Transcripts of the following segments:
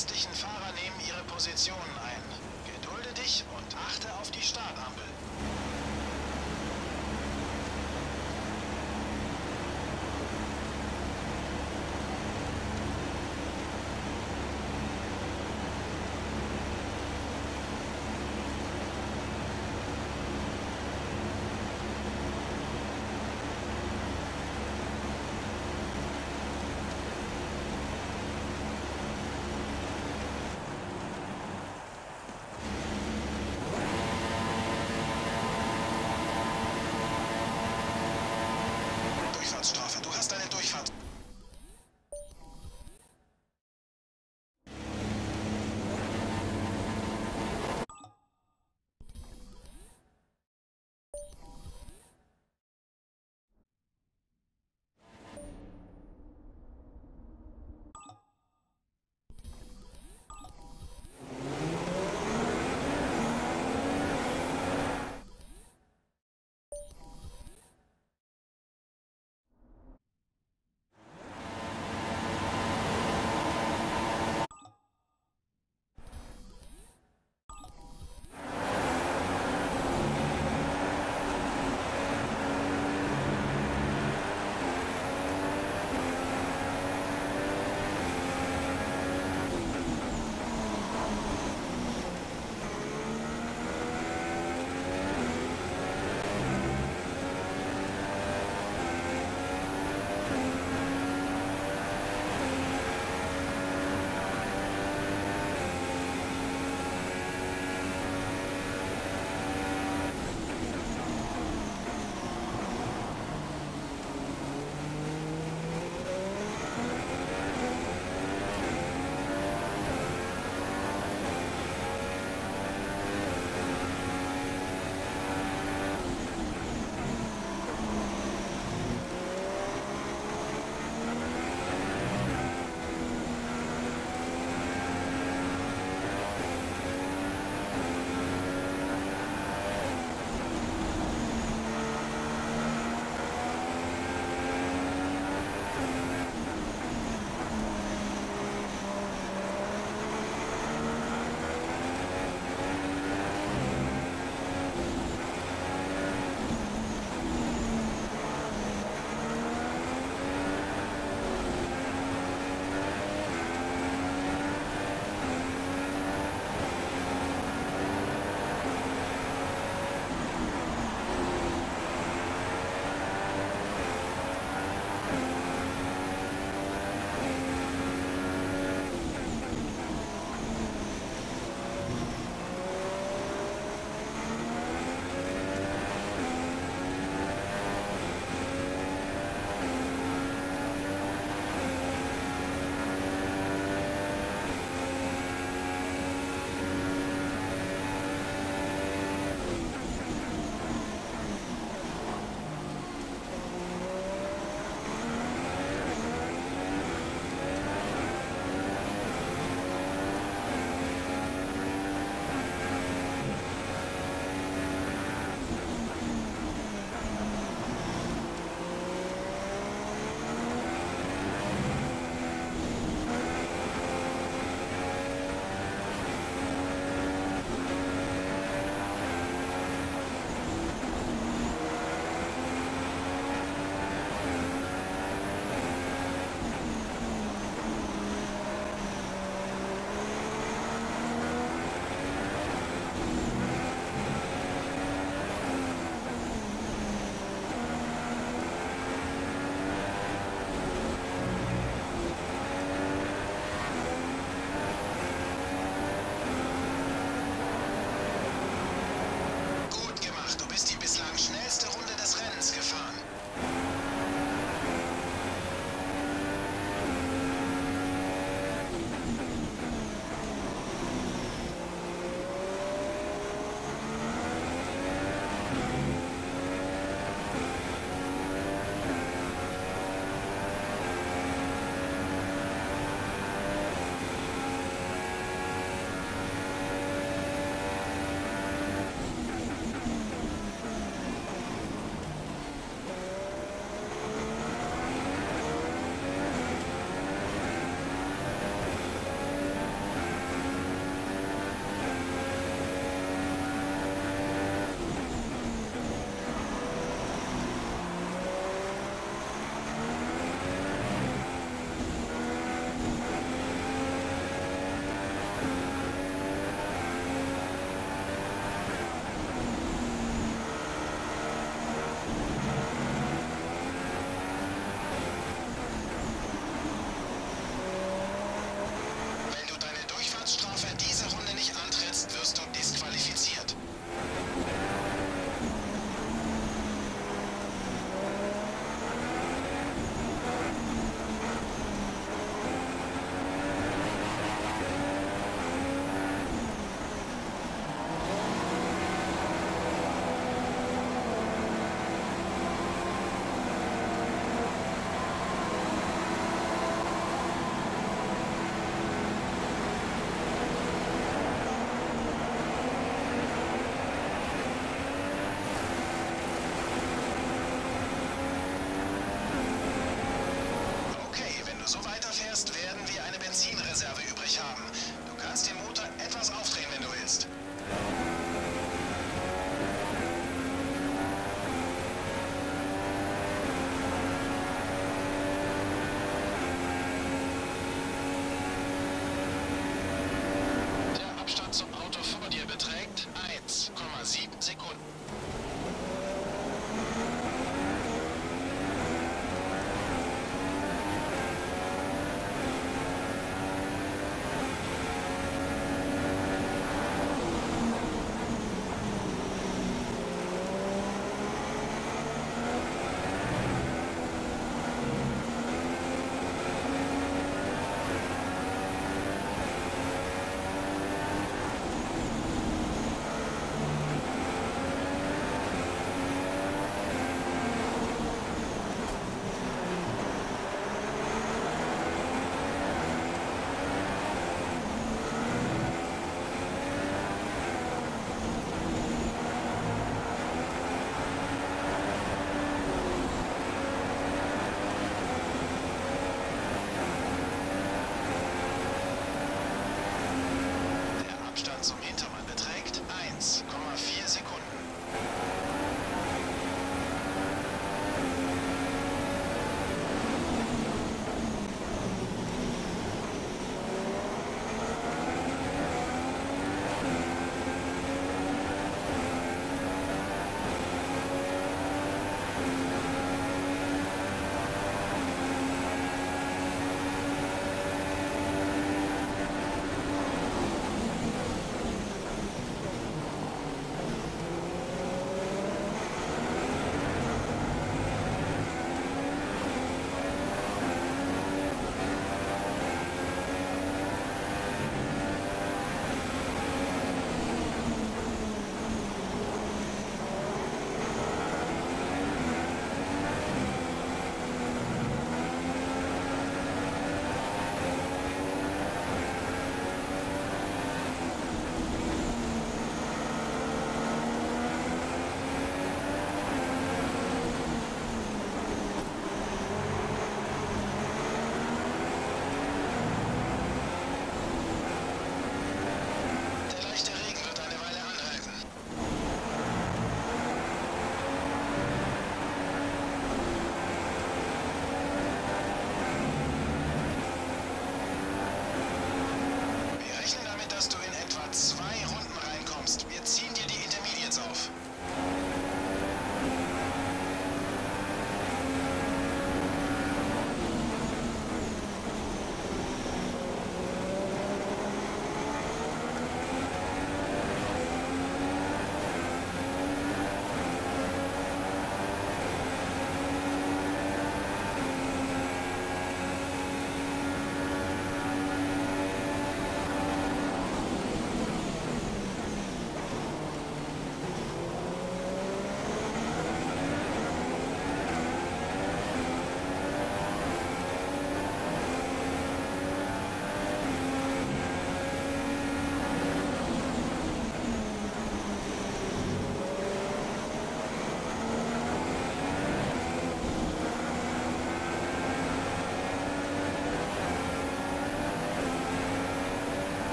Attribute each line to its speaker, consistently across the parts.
Speaker 1: restlichen Fahrer nehmen ihre Positionen ein. Gedulde dich und achte auf die Startampel. Durchfahrtsstrafe. Du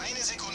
Speaker 1: eine Sekunde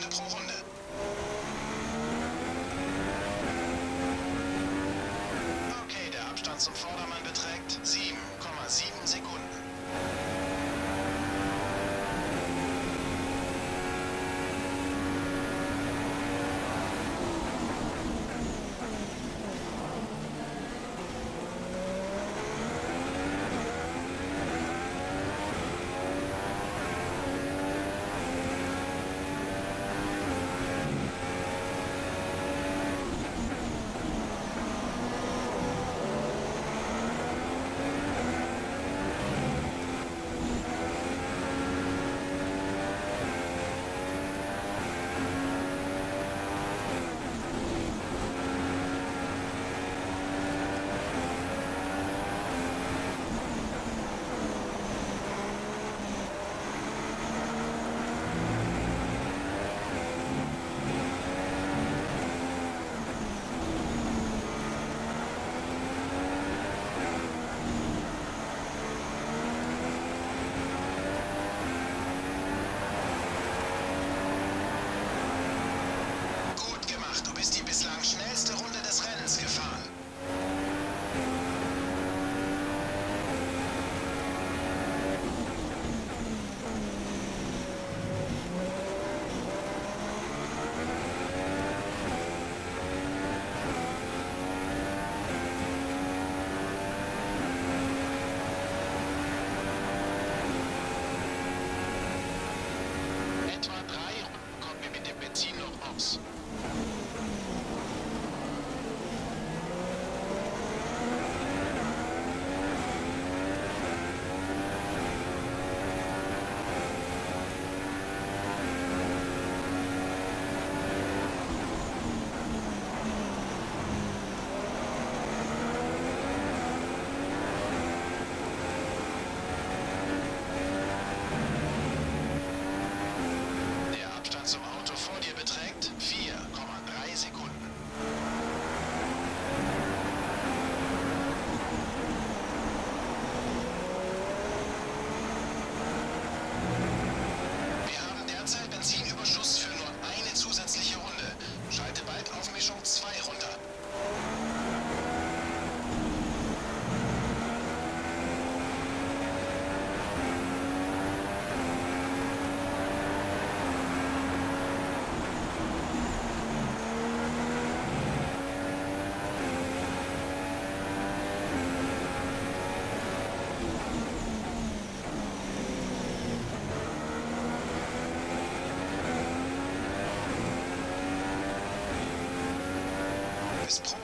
Speaker 1: Du bist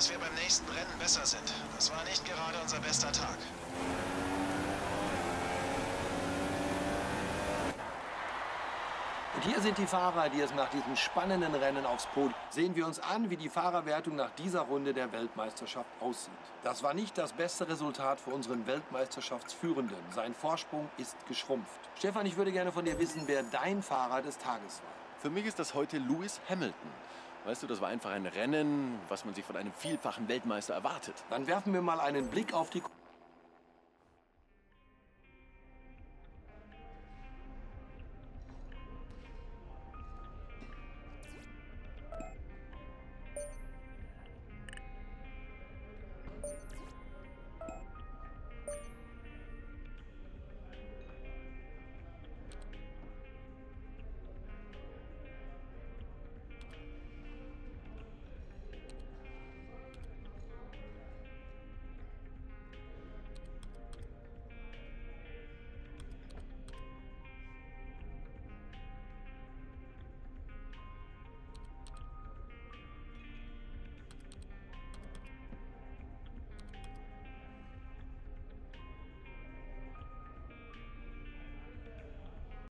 Speaker 1: dass wir beim nächsten Rennen besser sind. Das war nicht gerade unser bester Tag.
Speaker 2: Und hier sind die Fahrer, die es nach diesem spannenden Rennen aufs Podium. Sehen wir uns an, wie die Fahrerwertung nach dieser Runde der Weltmeisterschaft aussieht. Das war nicht das beste Resultat für unseren Weltmeisterschaftsführenden. Sein Vorsprung ist geschrumpft. Stefan, ich würde gerne von dir wissen, wer dein Fahrer des Tages war.
Speaker 3: Für mich ist das heute Lewis Hamilton. Weißt du, das war einfach ein Rennen, was man sich von einem vielfachen Weltmeister erwartet.
Speaker 2: Dann werfen wir mal einen Blick auf die